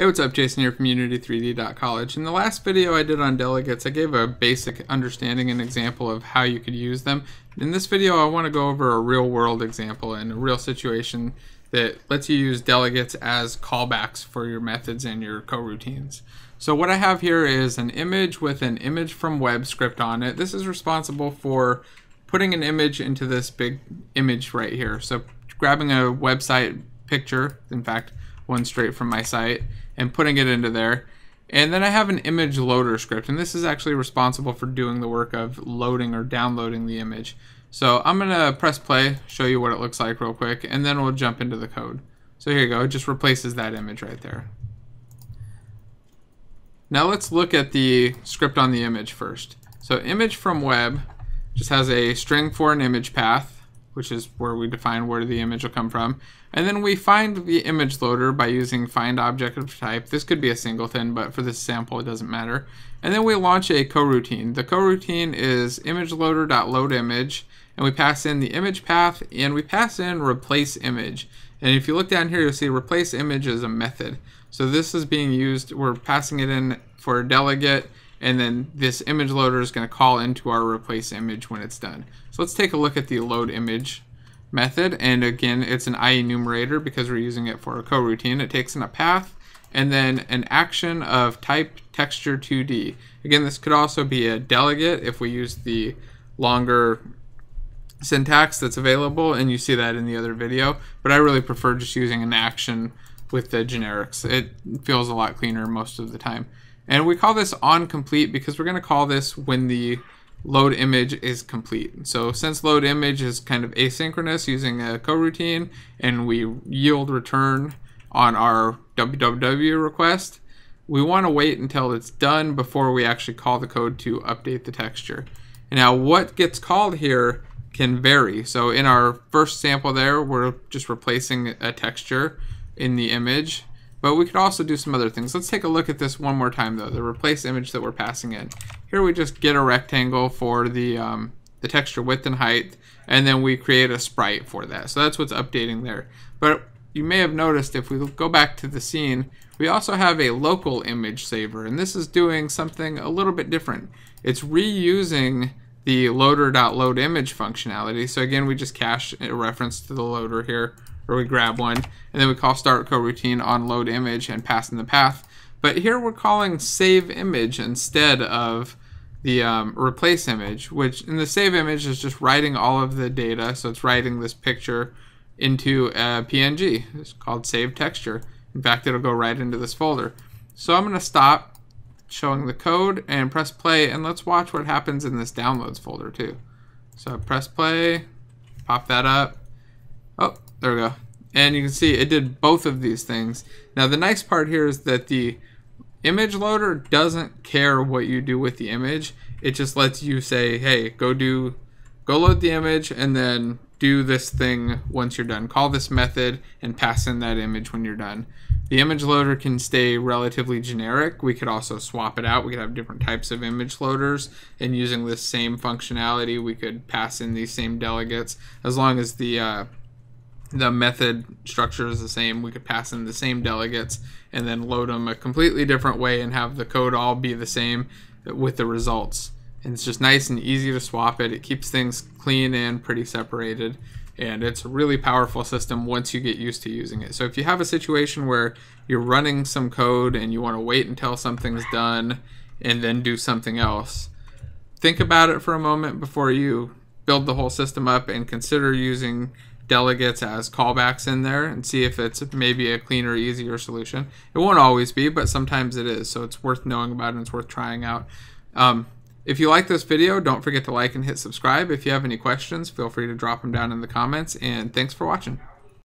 Hey, what's up? Jason here from Unity3D.College. In the last video I did on delegates, I gave a basic understanding and example of how you could use them. In this video, I want to go over a real world example and a real situation that lets you use delegates as callbacks for your methods and your coroutines. So what I have here is an image with an image from web script on it. This is responsible for putting an image into this big image right here. So grabbing a website picture, in fact, one straight from my site, and putting it into there. And then I have an image loader script, and this is actually responsible for doing the work of loading or downloading the image. So I'm going to press play, show you what it looks like real quick, and then we'll jump into the code. So here you go, it just replaces that image right there. Now let's look at the script on the image first. So image from web just has a string for an image path, which is where we define where the image will come from. And then we find the image loader by using find object of type. This could be a singleton, but for this sample, it doesn't matter. And then we launch a coroutine. The coroutine is image image, and we pass in the image path, and we pass in replace image. And if you look down here, you'll see replace image is a method. So this is being used, we're passing it in for a delegate, and then this image loader is going to call into our replace image when it's done. So let's take a look at the load image method and again it's an IEnumerator because we're using it for a coroutine. It takes in a path and then an action of type texture 2D. Again this could also be a delegate if we use the longer syntax that's available and you see that in the other video but I really prefer just using an action with the generics. It feels a lot cleaner most of the time. And we call this on complete because we're going to call this when the load image is complete. So since load image is kind of asynchronous using a coroutine and we yield return on our www request, we want to wait until it's done before we actually call the code to update the texture. Now what gets called here can vary. So in our first sample there, we're just replacing a texture in the image but we could also do some other things. Let's take a look at this one more time though, the replace image that we're passing in. Here we just get a rectangle for the, um, the texture width and height, and then we create a sprite for that. So that's what's updating there. But you may have noticed if we go back to the scene, we also have a local image saver, and this is doing something a little bit different. It's reusing the loader.load image functionality. So again, we just cache a reference to the loader here or we grab one, and then we call start coroutine on load image and pass in the path. But here we're calling save image instead of the um, replace image, which in the save image is just writing all of the data. So it's writing this picture into a PNG. It's called save texture. In fact, it'll go right into this folder. So I'm going to stop showing the code and press play, and let's watch what happens in this downloads folder too. So press play, pop that up. Oh, there we go. And you can see it did both of these things. Now the nice part here is that the image loader doesn't care what you do with the image. It just lets you say, hey, go do, go load the image and then do this thing once you're done. Call this method and pass in that image when you're done. The image loader can stay relatively generic. We could also swap it out. We could have different types of image loaders and using this same functionality, we could pass in these same delegates as long as the uh, the method structure is the same. We could pass in the same delegates and then load them a completely different way and have the code all be the same with the results. And it's just nice and easy to swap it. It keeps things clean and pretty separated. And it's a really powerful system once you get used to using it. So if you have a situation where you're running some code and you want to wait until something's done and then do something else, think about it for a moment before you build the whole system up and consider using delegates as callbacks in there and see if it's maybe a cleaner, easier solution. It won't always be, but sometimes it is. So it's worth knowing about and it's worth trying out. Um, if you like this video, don't forget to like and hit subscribe. If you have any questions, feel free to drop them down in the comments. And thanks for watching.